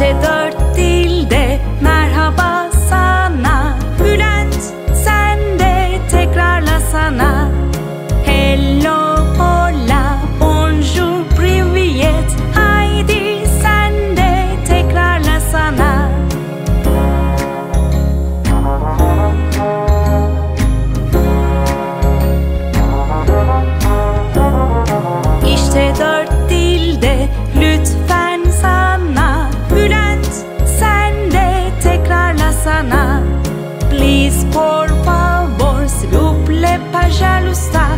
te doy. sana Please, por favor, s'il vous plaît, pas jalousa.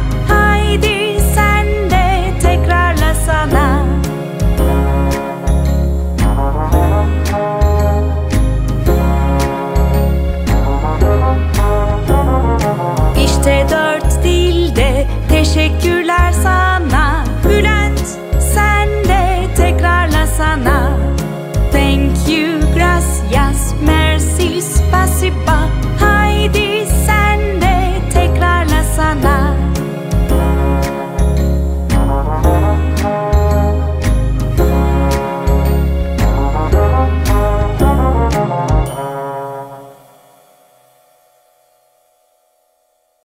se bate.